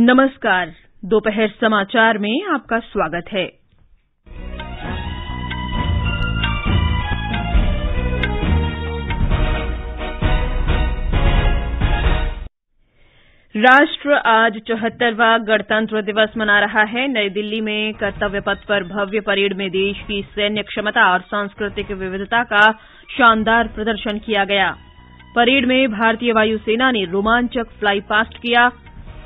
नमस्कार, दोपहर समाचार में आपका स्वागत है। राष्ट्र आज चौहत्तरवां गणतंत्र दिवस मना रहा है। नई दिल्ली में कर्तव्य पथ पर भव्य परेड में देश की सैन्य क्षमता और सांस्कृतिक विविधता का शानदार प्रदर्शन किया गया। परेड में भारतीय वायुसेना ने रोमांचक फ्लाई पास्ट किया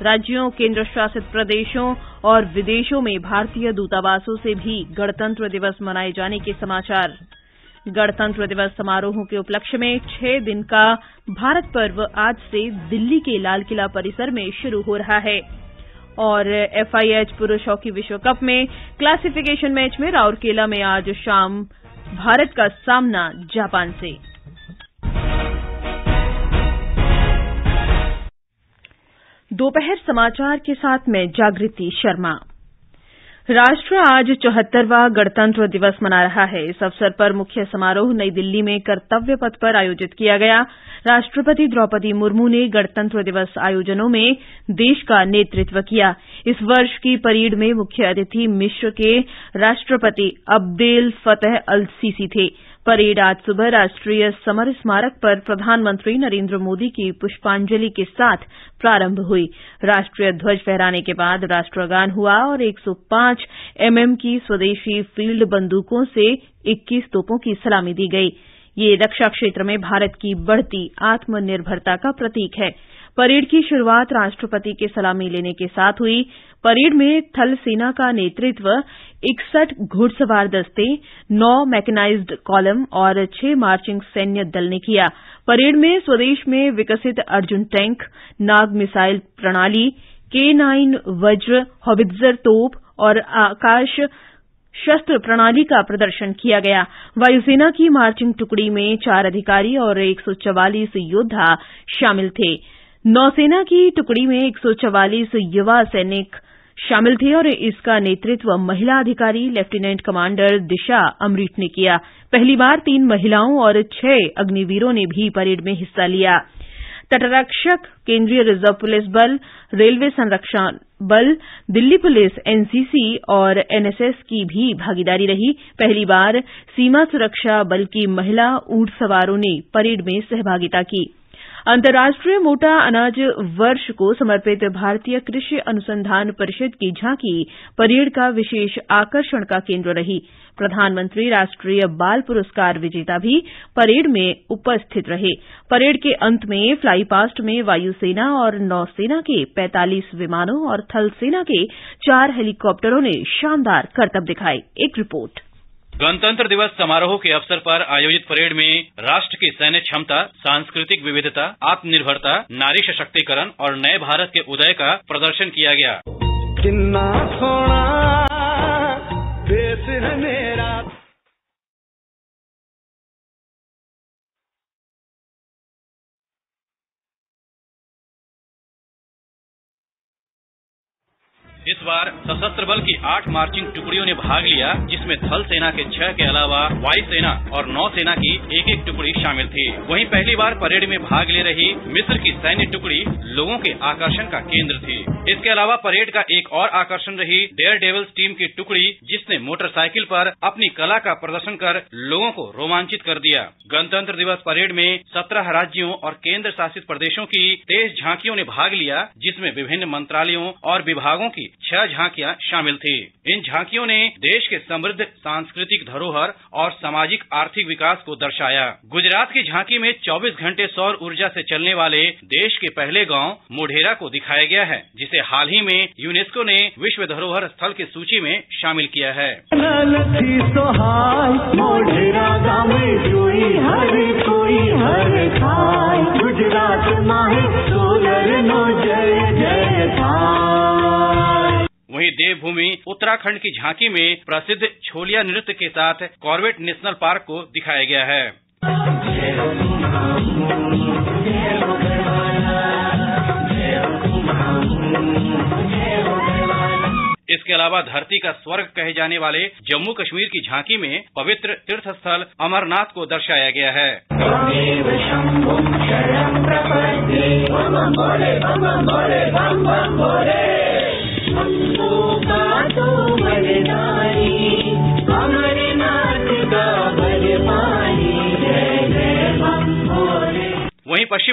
राज्यों केंद्र शासित प्रदेशों और विदेशों में भारतीय दूतावासों से भी गणतंत्र दिवस मनाए जाने के समाचार। गणतंत्र दिवस समारोहों के उपलक्ष्य में छह दिन का भारत पर्व आज से दिल्ली के लाल किला परिसर में शुरू हो रहा है। और एफआईएच पुरुष हॉकी विश्व कप में क्लासिफिकेशन मैच में राउरकेला में आज शाम भारत का सामना जापान से। दोपहर समाचार के साथ मैं जागृति शर्मा। राष्ट्र आज चौहत्तरवां गणतंत्र दिवस मना रहा है। इस अवसर पर मुख्य समारोह नई दिल्ली में कर्तव्य पथ पर आयोजित किया गया। राष्ट्रपति द्रौपदी मुर्मू ने गणतंत्र दिवस आयोजनों में देश का नेतृत्व किया। इस वर्ष की परेड में मुख्य अतिथि मिस्र के राष्ट्रपति अब्देल फतेह अल सीसी थे। परेड आज सुबह राष्ट्रीय समर स्मारक पर प्रधानमंत्री नरेंद्र मोदी की पुष्पांजलि के साथ प्रारंभ हुई। राष्ट्रीय ध्वज फहराने के बाद राष्ट्रगान हुआ और 105 एमएम की स्वदेशी फ़ील्ड बंदूकों से 21 तोपों की सलामी दी गई। ये रक्षा क्षेत्र में भारत की बढ़ती आत्मनिर्भरता का प्रतीक है। परेड की शुरुआत राष्ट्रपति के सलामी लेने के साथ हुई। परेड में थल सेना का नेतृत्व इकसठ घुड़सवार दस्ते, नौ मैकेनाइज्ड कॉलम और छह मार्चिंग सैन्य दल ने किया। परेड में स्वदेश में विकसित अर्जुन टैंक, नाग मिसाइल प्रणाली के नाइन वज्र हॉबिट्जर तोप और आकाश शस्त्र प्रणाली का प्रदर्शन किया गया। वायुसेना की मार्चिंग टुकड़ी में चार अधिकारी और एक सौ चवालीस योद्धा शामिल थे। नौसेना की टुकड़ी में एक सौ चवालीस युवा सैनिक शामिल और इसका नेतृत्व महिला अधिकारी, लेफ्टिनेंट कमांडर दिशा अमरीट ने किया। पहली बार तीन महिलाओं और छह अग्निवीरों ने भी परेड में हिस्सा लिया। तटरक्षक, केंद्रीय रिज़र्व पुलिस बल, रेलवे संरक्षण बल, दिल्ली पुलिस, एनसीसी और एनएसएस की भी भागीदारी रही। पहली बार सीमा सुरक्षा बल की महिला ऊँट सवारों ने परेड में सहभागिता की। अंतर्राष्ट्रीय मोटा अनाज वर्ष को समर्पित भारतीय कृषि अनुसंधान परिषद की झांकी परेड का विशेष आकर्षण का केंद्र रही। प्रधानमंत्री राष्ट्रीय बाल पुरस्कार विजेता भी परेड में उपस्थित रहे। परेड के अंत में फ्लाईपास्ट में वायुसेना और नौसेना के 45 विमानों और थल सेना के चार हेलीकॉप्टरों ने शानदार करतब दिखाए एक रिपोर्ट। गणतंत्र दिवस समारोह के अवसर पर आयोजित परेड में राष्ट्र की सैन्य क्षमता, सांस्कृतिक विविधता, आत्मनिर्भरता, नारी सशक्तिकरण और नए भारत के उदय का प्रदर्शन किया गया। इस बार सशस्त्र बल की आठ मार्चिंग टुकड़ियों ने भाग लिया, जिसमें थल सेना के छह के अलावा वायु सेना और नौ सेना की एक एक टुकड़ी शामिल थी। वहीं पहली बार परेड में भाग ले रही मिस्र की सैन्य टुकड़ी लोगों के आकर्षण का केंद्र थी। इसके अलावा परेड का एक और आकर्षण रही डेयर डेवल्स टीम की टुकड़ी, जिसने मोटरसाइकिल पर अपनी कला का प्रदर्शन कर लोगों को रोमांचित कर दिया। गणतंत्र दिवस परेड में सत्रह राज्यों और केंद्र शासित प्रदेशों की तेईस झांकियों ने भाग लिया, जिसमें विभिन्न मंत्रालयों और विभागों की छह झांकियाँ शामिल थी। इन झांकियों ने देश के समृद्ध सांस्कृतिक धरोहर और सामाजिक आर्थिक विकास को दर्शाया। गुजरात की झांकी में 24 घंटे सौर ऊर्जा से चलने वाले देश के पहले गाँव मोढेरा को दिखाया गया है, जिसे हाल ही में यूनेस्को ने विश्व धरोहर स्थल की सूची में शामिल किया है। थी गुजरात माहे, सोलर नो जय जय थाय वहीं देवभूमि, उत्तराखंड की झांकी में प्रसिद्ध छोलिया नृत्य के साथ कॉर्बेट नेशनल पार्क को दिखाया गया है। इसके अलावा धरती का स्वर्ग कहे जाने वाले जम्मू कश्मीर की झांकी में पवित्र तीर्थ स्थल अमरनाथ को दर्शाया गया है। शम्भुं शरणं प्रपद्ये बम भोले बम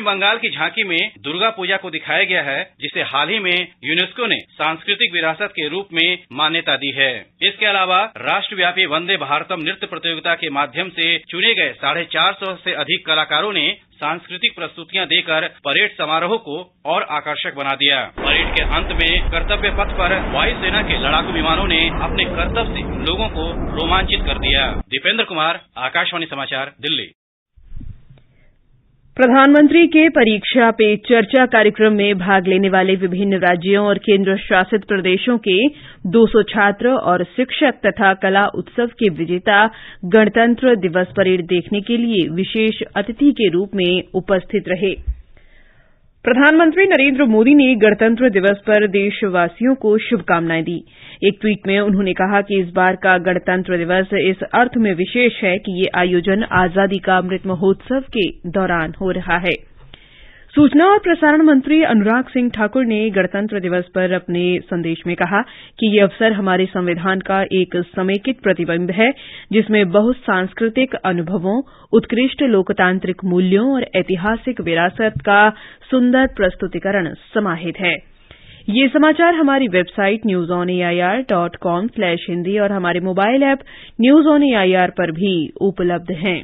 पश्चिम बंगाल की झांकी में दुर्गा पूजा को दिखाया गया है, जिसे हाल ही में यूनेस्को ने सांस्कृतिक विरासत के रूप में मान्यता दी है। इसके अलावा राष्ट्रव्यापी वंदे भारतम नृत्य प्रतियोगिता के माध्यम से चुने गए साढ़े चार सौ से अधिक कलाकारों ने सांस्कृतिक प्रस्तुतियाँ देकर परेड समारोह को और आकर्षक बना दिया। परेड के अंत में कर्तव्य पथ पर वायुसेना के लड़ाकू विमानों ने अपने कर्तव्य से लोगों को रोमांचित कर दिया। दीपेंद्र कुमार, आकाशवाणी समाचार, दिल्ली। प्रधानमंत्री के परीक्षा पे चर्चा कार्यक्रम में भाग लेने वाले विभिन्न राज्यों और केंद्र शासित प्रदेशों के 200 छात्र और शिक्षक तथा कला उत्सव के विजेता गणतंत्र दिवस परेड देखने के लिए विशेष अतिथि के रूप में उपस्थित रहे। प्रधानमंत्री नरेंद्र मोदी ने गणतंत्र दिवस पर देशवासियों को शुभकामनाएँ दी। एक ट्वीट में उन्होंने कहा कि इस बार का गणतंत्र दिवस इस अर्थ में विशेष है कि यह आयोजन आज़ादी का अमृत महोत्सव के दौरान हो रहा है। सूचना और प्रसारण मंत्री अनुराग सिंह ठाकुर ने गणतंत्र दिवस पर अपने संदेश में कहा कि यह अवसर हमारे संविधान का एक समेकित प्रतिबिंब है, जिसमें बहुत सांस्कृतिक अनुभवों, उत्कृष्ट लोकतांत्रिक मूल्यों और ऐतिहासिक विरासत का सुंदर प्रस्तुतिकरण समाहित है। ये समाचार हमारी website news on AIR dot com slash Hindi और हमारे mobile app news on AIR पर भी उपलब्ध हैं।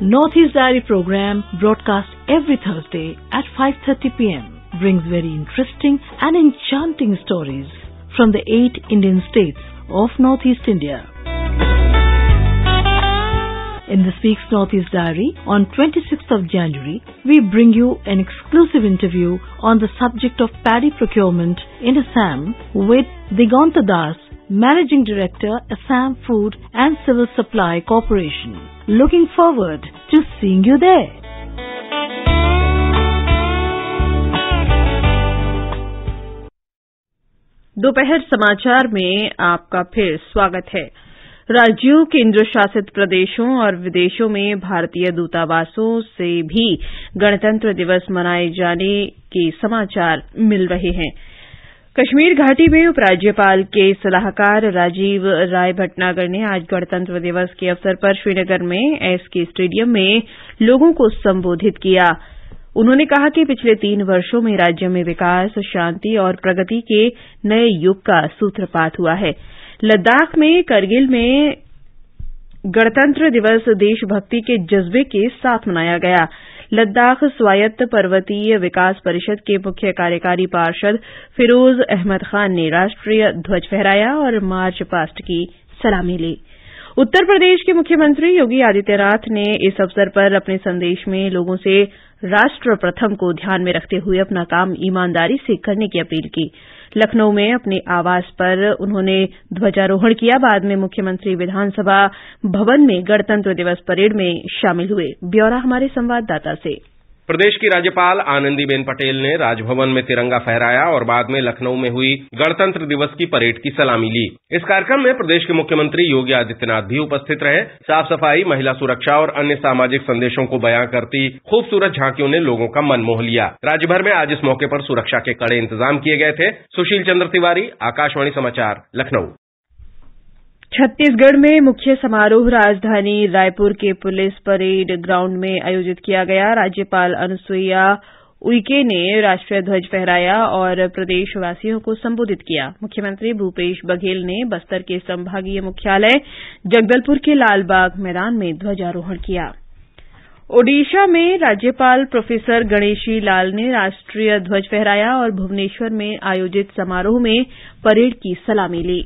Northeast Diary program broadcast every Thursday at 5:30 p.m. brings very interesting and enchanting stories from the eight Indian states of Northeast India. In this week's Northeast Diary, on 26th of January, we bring you an exclusive interview on the subject of paddy procurement in Assam with Diganta Das, Managing Director, Assam Food and Civil Supply Corporation. Looking forward to seeing you there. दोपहर समाचार में आपका फिर स्वागत है राज्यों केंद्र शासित प्रदेशों और विदेशों में भारतीय दूतावासों से भी गणतंत्र दिवस मनाए जाने के समाचार मिल रहे हैं कश्मीर घाटी में उपराज्यपाल के सलाहकार राजीव राय भटनागर ने आज गणतंत्र दिवस के अवसर पर श्रीनगर में एसके स्टेडियम में लोगों को संबोधित किया। उन्होंने कहा कि पिछले तीन वर्षों में राज्य में विकास, शांति और प्रगति के नए युग का सूत्रपात हुआ है। लद्दाख में करगिल में गणतंत्र दिवस देशभक्ति के जज्बे के साथ मनाया गया। लद्दाख स्वायत्त पर्वतीय विकास परिषद के मुख्य कार्यकारी पार्षद फिरोज अहमद खान ने राष्ट्रीय ध्वज फहराया और मार्च पास्ट की सलामी ली। उत्तर प्रदेश के मुख्यमंत्री योगी आदित्यनाथ ने इस अवसर पर अपने संदेश में लोगों से राष्ट्र प्रथम को ध्यान में रखते हुए अपना काम ईमानदारी से करने की अपील की। लखनऊ में अपने आवास पर उन्होंने ध्वजारोहण किया। बाद में मुख्यमंत्री विधानसभा भवन में गणतंत्र दिवस परेड में शामिल हुए। ब्यौरा हमारे संवाददाता से। प्रदेश की राज्यपाल आनंदीबेन पटेल ने राजभवन में तिरंगा फहराया और बाद में लखनऊ में हुई गणतंत्र दिवस की परेड की सलामी ली। इस कार्यक्रम में प्रदेश के मुख्यमंत्री योगी आदित्यनाथ भी उपस्थित रहे। साफ़ सफ़ाई महिला सुरक्षा और अन्य सामाजिक संदेशों को बयां करती खूबसूरत झांकियों ने लोगों का मन मोह लिया। राज्य भर में आज इस मौके पर सुरक्षा के कड़े इंतज़ाम किए गए थे। सुशील चंद्र तिवारी, आकाशवाणी समाचार, लखनऊ। छत्तीसगढ़ में मुख्य समारोह राजधानी रायपुर के पुलिस परेड ग्राउंड में आयोजित किया गया। राज्यपाल अनुसुईया उइके ने राष्ट्रीय ध्वज फहराया और प्रदेशवासियों को संबोधित किया। मुख्यमंत्री भूपेश बघेल ने बस्तर के संभागीय मुख्यालय जगदलपुर के लालबाग मैदान में ध्वजारोहण किया। ओडिशा में राज्यपाल प्रोफेसर गणेशी लाल ने राष्ट्रीय ध्वज फहराया और भुवनेश्वर में आयोजित समारोह में परेड की सलामी ली।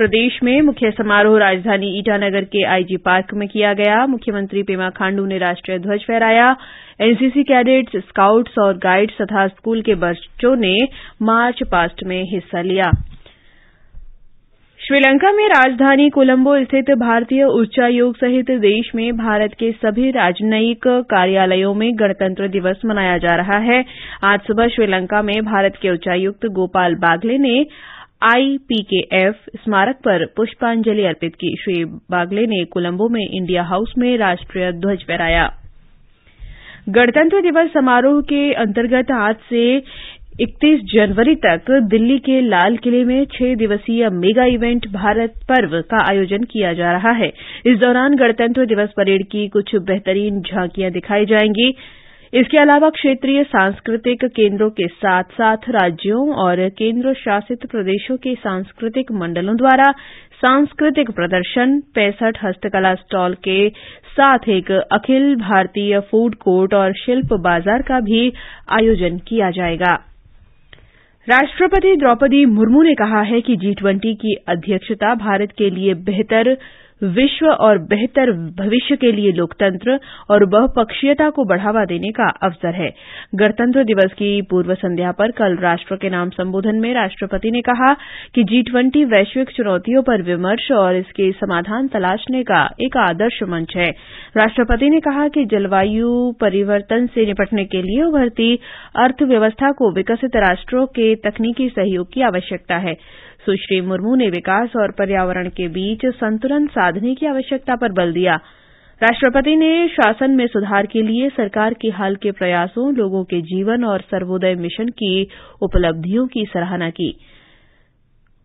प्रदेश में मुख्य समारोह राजधानी ईटानगर के आईजी पार्क में किया गया। मुख्यमंत्री पेमा खांडू ने राष्ट्रीय ध्वज फहराया। एनसीसी कैडेट्स, स्काउट्स और गाइड्स तथा स्कूल के बच्चों ने मार्च पास्ट में हिस्सा लिया। श्रीलंका में राजधानी कोलंबो स्थित भारतीय उच्चायोग सहित देश में भारत के सभी राजनयिक कार्यालयों में गणतंत्र दिवस मनाया जा रहा है। आज सुबह श्रीलंका में भारत के उच्चायुक्त गोपाल बागले ने आईपीकेएफ स्मारक पर पुष्पांजलि अर्पित की। श्री बागले ने कोलंबो में इंडिया हाउस में राष्ट्रीय ध्वज फहराया। गणतंत्र दिवस समारोह के अंतर्गत आज से इकतीस जनवरी तक दिल्ली के लाल किले में छह दिवसीय मेगा इवेंट भारत पर्व का आयोजन किया जा रहा है। इस दौरान गणतंत्र दिवस परेड की कुछ बेहतरीन झांकियाँ दिखाई जाएँगी। इसके अलावा क्षेत्रीय सांस्कृतिक केंद्रों के साथ साथ राज्यों और केन्द्र शासित प्रदेशों के सांस्कृतिक मंडलों द्वारा सांस्कृतिक प्रदर्शन, पैंसठ हस्तकला स्टॉल के साथ एक अखिल भारतीय फ़ूड कोर्ट और शिल्प बाज़ार का भी आयोजन किया जाएगा। राष्ट्रपति द्रौपदी मुर्मू ने कहा है कि जी ट्वेंटी की अध्यक्षता भारत के लिए बेहतर विश्व और बेहतर भविष्य के लिए लोकतंत्र और बहुपक्षीयता को बढ़ावा देने का अवसर है। गणतंत्र दिवस की पूर्व संध्या पर कल राष्ट्र के नाम संबोधन में राष्ट्रपति ने कहा कि जी ट्वेंटी वैश्विक चुनौतियों पर विमर्श और इसके समाधान तलाशने का एक आदर्श मंच है। राष्ट्रपति ने कहा कि जलवायु परिवर्तन से निपटने के लिए उभरती अर्थव्यवस्था को विकसित राष्ट्रों के तकनीकी सहयोग की आवश्यकता है। सुश्री मुर्मू ने विकास और पर्यावरण के बीच संतुलन साधने की आवश्यकता पर बल दिया। राष्ट्रपति ने शासन में सुधार के लिए सरकार के हाल के प्रयासों, लोगों के जीवन और सर्वोदय मिशन की उपलब्धियों की सराहना की।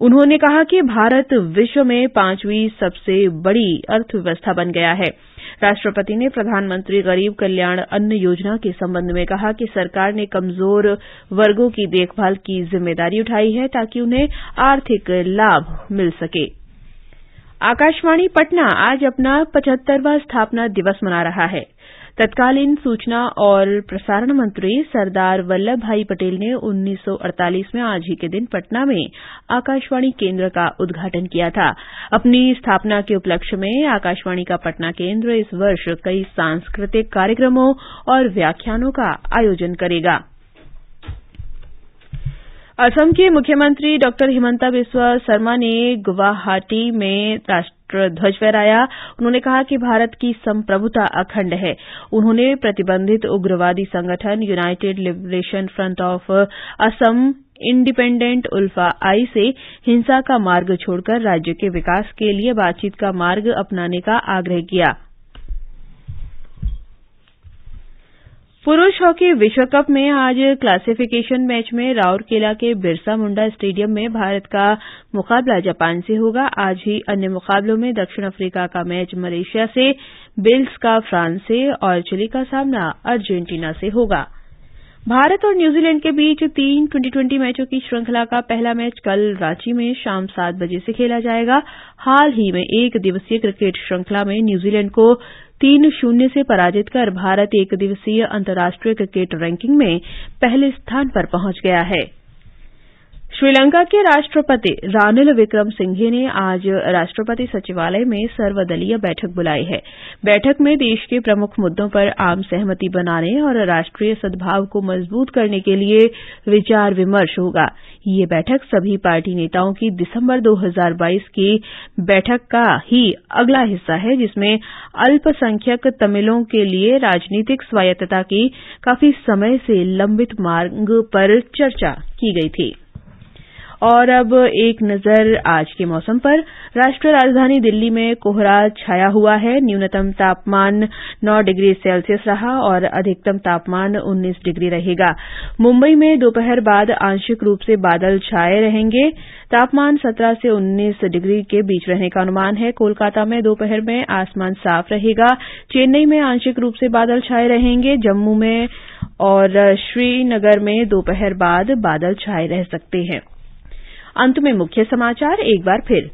उन्होंने कहा कि भारत विश्व में पांचवीं सबसे बड़ी अर्थव्यवस्था बन गया है। राष्ट्रपति ने प्रधानमंत्री गरीब कल्याण अन्न योजना के संबंध में कहा कि सरकार ने कमज़ोर वर्गों की देखभाल की ज़िम्मेदारी उठाई है ताकि उन्हें आर्थिक लाभ मिल सके। आकाशवाणी पटना आज अपना पचहत्तरवां स्थापना दिवस मना रहा है। तत्कालीन सूचना और प्रसारण मंत्री सरदार वल्लभ भाई पटेल ने 1948 में आज ही के दिन पटना में आकाशवाणी केंद्र का उद्घाटन किया था। अपनी स्थापना के उपलक्ष्य में आकाशवाणी का पटना केंद्र इस वर्ष कई सांस्कृतिक कार्यक्रमों और व्याख्यानों का आयोजन करेगा। असम के मुख्यमंत्री डॉ हिमंता बिस्वा शर्मा ने गुवाहाटी में राष्ट्रध्वज फहराया। उन्होंने कहा कि भारत की संप्रभुता अखंड है। उन्होंने प्रतिबंधित उग्रवादी संगठन United Liberation Front of Asom independent ULFA I से हिंसा का मार्ग छोड़कर राज्य के विकास के लिए बातचीत का मार्ग अपनाने का आग्रह किया। पुरूष हॉकी विश्व कप में आज क्लासिफिकेशन मैच में राउरकेला के बिरसा मुंडा स्टेडियम में भारत का मुकाबला जापान से होगा। आज ही अन्य मुकाबलों में दक्षिण अफ्रीका का मैच मलेशिया से वेल्स का फ्रांस से और चिली का सामना अर्जेंटीना से होगा। भारत और न्यूजीलैंड के बीच तीन ट्वेंटी ट्वेंटी मैचों की श्रृंखला का पहला मैच कल रांची में शाम सात बजे से खेला जाएगा। हाल ही में एक दिवसीय क्रिकेट श्रृंखला में न्यूजीलैंड को तीन शून्य से पराजित कर भारत एक दिवसीय अंतर्राष्ट्रीय क्रिकेट रैंकिंग में पहले स्थान पर पहुँच गया है। श्रीलंका के राष्ट्रपति रानिल विक्रम सिंघे ने आज राष्ट्रपति सचिवालय में सर्वदलीय बैठक बुलाई है। बैठक में देश के प्रमुख मुद्दों पर आम सहमति बनाने और राष्ट्रीय सद्भाव को मज़बूत करने के लिए विचार विमर्श होगा। ये बैठक सभी पार्टी नेताओं की दिसंबर 2022 की बैठक का ही अगला हिस्सा है, जिसमें अल्पसंख्यक तमिलों के लिए राजनीतिक स्वायत्तता की काफ़ी समय से लंबित मांग पर चर्चा की गई थी। और अब एक नज़र आज के मौसम पर। राष्ट्रीय राजधानी दिल्ली में कोहरा छाया हुआ है। न्यूनतम तापमान 9 डिग्री सेल्सियस रहा और अधिकतम तापमान 19 डिग्री रहेगा। मुंबई में दोपहर बाद आंशिक रूप से बादल छाए रहेंगे। तापमान 17 से 19 डिग्री के बीच रहने का अनुमान है। कोलकाता में दोपहर में आसमान साफ़ रहेगा। चेन्नई में आंशिक रूप से बादल छाए रहेंगे। जम्मू में और श्रीनगर में दोपहर बाद बादल छाए रह सकते हैं। अंत में मुख्य समाचार, एक बार फिर।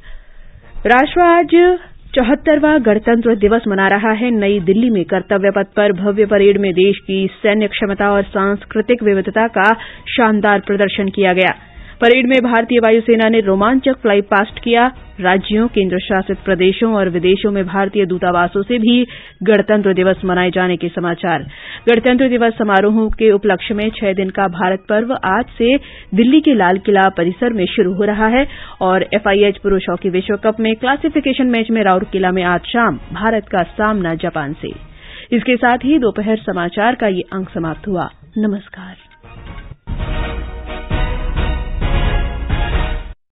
राष्ट्र आज चौहत्तरवां गणतंत्र दिवस मना रहा है। नई दिल्ली में कर्तव्य पथ पर भव्य परेड में देश की सैन्य क्षमता और सांस्कृतिक विविधता का शानदार प्रदर्शन किया गया। परेड में भारतीय वायुसेना ने रोमांचक फ्लाई पास्ट किया। राज्यों केंद्र शासित प्रदेशों और विदेशों में भारतीय दूतावासों से भी गणतंत्र दिवस मनाए जाने के समाचार। गणतंत्र दिवस समारोहों के उपलक्ष्य में छह दिन का भारत पर्व आज से दिल्ली के लाल किला परिसर में शुरू हो रहा है और एफआईएच पुरूष हॉकी विश्व कप में क्लासिफिकेशन मैच में राउरकेला में आज शाम भारत का सामना जापान से। इसके साथ ही दोपहर समाचार का ये अंक समाप्त हुआ। नमस्कार।